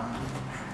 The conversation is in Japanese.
はい。